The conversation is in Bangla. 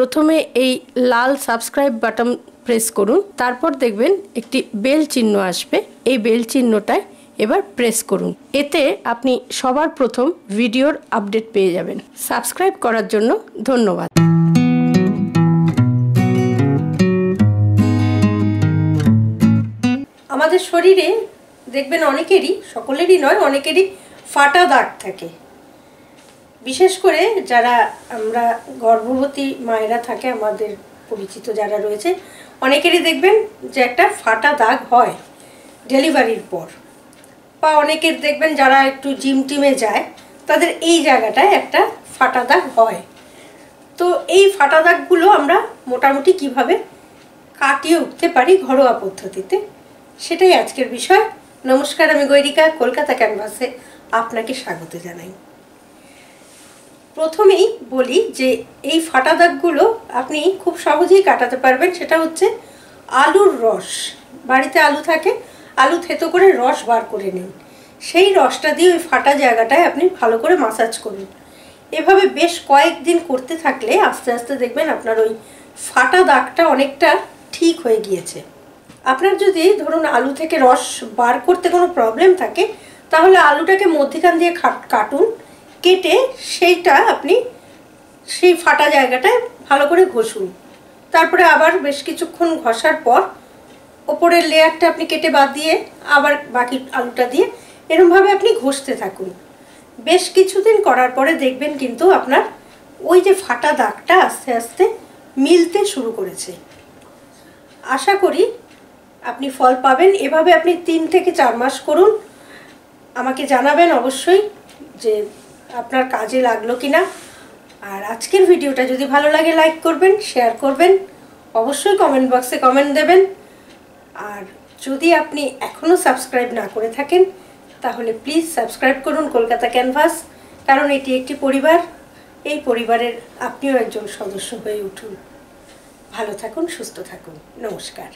প্রথমে এই লাল সাবস্ক্রাইব বাটন প্রেস করুন, তারপর দেখবেন একটি বেল চিহ্ন আসবে। এই বেল চিহ্নটায় এবার প্রেস করুন। এতে আপনি সবার প্রথম ভিডিওর আপডেট পেয়ে যাবেন। সাবস্ক্রাইব করার জন্য ধন্যবাদ। আমাদের শরীরে দেখবেন অনেকেরই, সকলেরই নয়, অনেকেরই ফাটা দাগ থাকে। বিশেষ করে যারা আমরা গর্ভবতী মায়েরা থাকে, আমাদের পরিচিত যারা রয়েছে, অনেকেরই দেখবেন যে একটা ফাটা দাগ হয় ডেলিভারির পর। বা অনেকের দেখবেন যারা একটু জিম টিমে যায়, তাদের এই জায়গাটায় একটা ফাটা দাগ হয়। তো এই ফাটা দাগগুলো আমরা মোটামুটি কীভাবে কাটিয়ে উঠতে পারি ঘরোয়া পদ্ধতিতে, সেটাই আজকের বিষয়। নমস্কার, আমি গৈরিকা, কলকাতা ক্যানভাসে আপনাকে স্বাগত জানাই। প্রথমেই বলি যে এই ফাটা দাগগুলো আপনি খুব সহজেই কাটাতে পারবেন। সেটা হচ্ছে আলুর রস। বাড়িতে আলু থাকে, আলু থেতো করে রস বার করে নিন। সেই রসটা দিয়ে ওই ফাটা জায়গাটায় আপনি ভালো করে মাসাজ করুন। এভাবে বেশ কয়েকদিন করতে থাকলে আস্তে আস্তে দেখবেন আপনার ওই ফাটা দাগটা অনেকটা ঠিক হয়ে গিয়েছে। আপনার যদি ধরুন আলু থেকে রস বার করতে কোনো প্রবলেম থাকে, তাহলে আলুটাকে মধ্যিখান দিয়ে কাটুন। কেটে সেইটা আপনি সেই ফাটা জায়গাটায় ভালো করে ঘষুন। তারপরে আবার বেশ কিছুক্ষণ ঘষার পর ওপরের লেয়ারটা আপনি কেটে বাদ দিয়ে আবার বাকি আলুটা দিয়ে এরমভাবে আপনি ঘষতে থাকুন। বেশ কিছুদিন করার পরে দেখবেন কিন্তু আপনার ওই যে ফাটা দাগটা আস্তে আস্তে মিলতে শুরু করেছে। আশা করি আপনি ফল পাবেন। এভাবে আপনি তিন থেকে চার মাস করুন। আমাকে জানাবেন অবশ্যই যে আপনার কাজে লাগল কি না আর আজকের ভিডিওটা যদি ভালো লাগে লাইক করবেন শেয়ার করবেন, অবশ্যই কমেন্ট বক্সে কমেন্ট দেবেন। আর যদি আপনি এখনও সাবস্ক্রাইব না করে থাকেন, তাহলে প্লিজ সাবস্ক্রাইব করুন কলকাতা ক্যানভাস কারণ এটি একটি পরিবার। এই পরিবারের আপনিও একজন সদস্য হয়ে উঠুন। ভালো থাকুন, সুস্থ থাকুন। নমস্কার।